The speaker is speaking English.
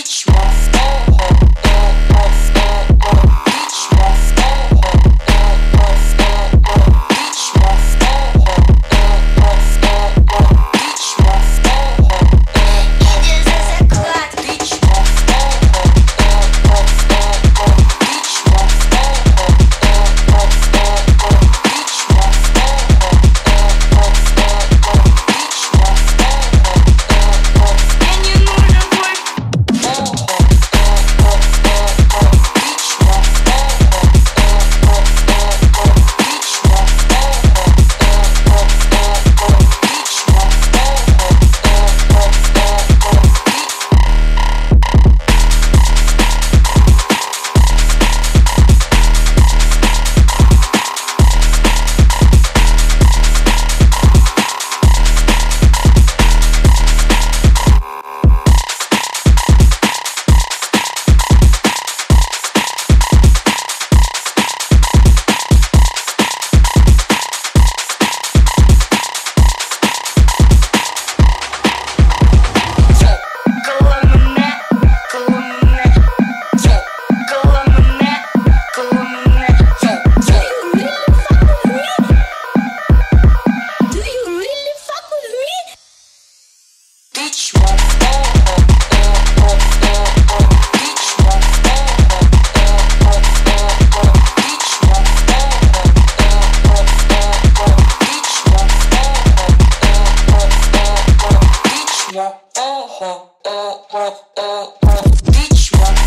much more Teach me. Oh, oh, oh, oh, oh. Teach me.